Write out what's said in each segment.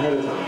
还有啥？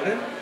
All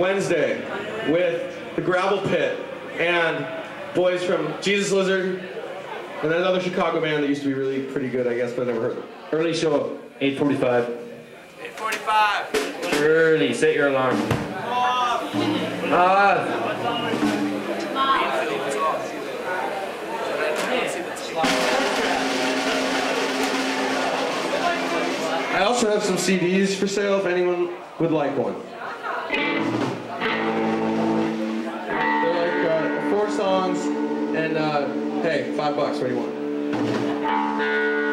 Wednesday with the Gravel Pit and boys from Jesus Lizard and another Chicago band that used to be really pretty good, I guess, but I never heard them. Early show up, 8.45. 8.45. Early, set your alarm. Ah. I also have some CDs for sale if anyone would like one. Five bucks. What do you want?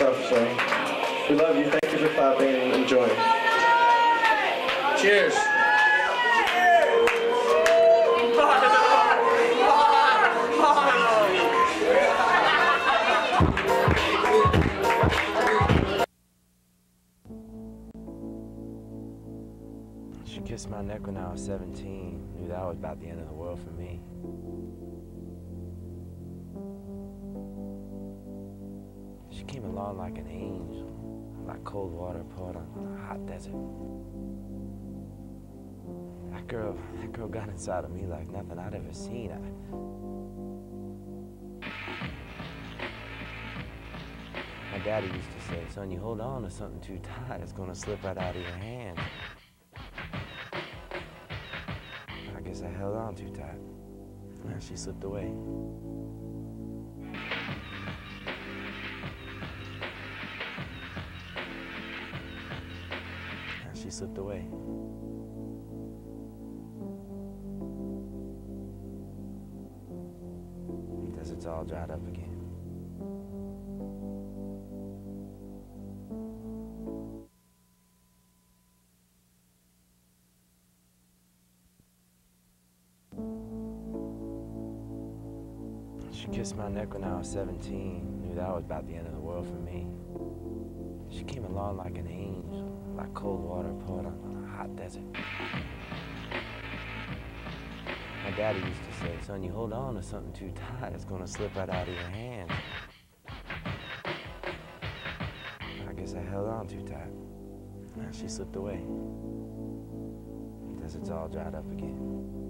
And stuff, so we love you. Thank you for clapping and enjoying. Cheers. She kissed my neck when I was 17. Knew that was about the end of the world for me. Came along like an angel, like cold water poured on a hot desert. That girl, that girl got inside of me like nothing I'd ever seen. I, my daddy used to say, son, you hold on to something too tight, it's gonna slip right out of your hand. I guess I held on too tight. And she slipped away. Slipped away. The desert's all dried up again. She kissed my neck when I was 17. Knew that was about the end of the world for me. She came along like an angel, like cold water poured on a hot desert. My daddy used to say, son, you hold on to something too tight, it's gonna slip right out of your hand. I guess I held on too tight. And she slipped away. The desert's all dried up again.